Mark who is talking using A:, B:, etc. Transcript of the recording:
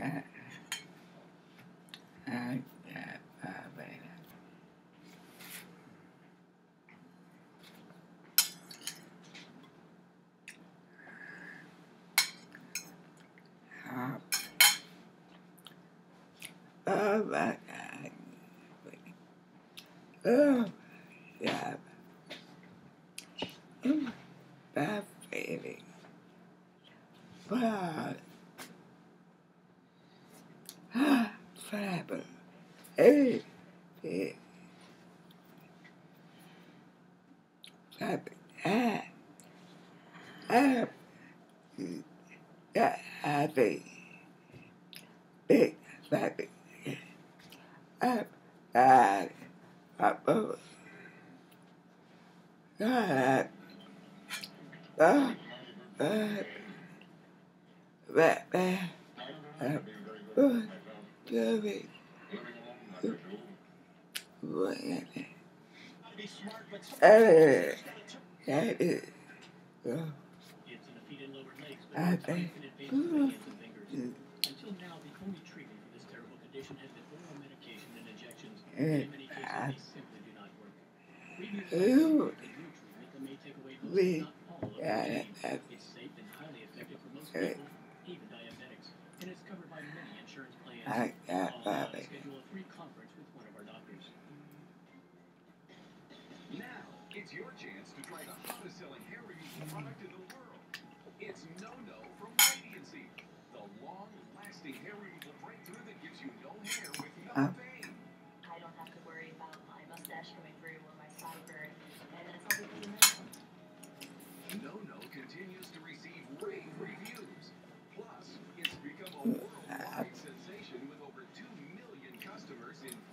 A: I got five Oh my God. Oh, yeah. Oh, my baby. Wow. Ah. Hey, hey. Flabber. Ah. Ah. Yeah, happy. Big, flabber. Ah, ah. Papa. God. Ah. Ah. Rat, rat. Ah. Baby. What is it? Hey. That is. Oh. I think. Ooh.
B: Until now, the only treatment for this terrible condition has been oral medication and injections. In many cases, they simply do not work. Reviews that may take away most, not all, of the pain.
A: that, uh,
B: It's safe and highly effective for most people, even of our doctors.
C: Now, it's your chance to try the hottest selling hair removal product in the world. It's No No from Radiancy, the long lasting hair removal breakthrough that gives you no hair with no
A: uh,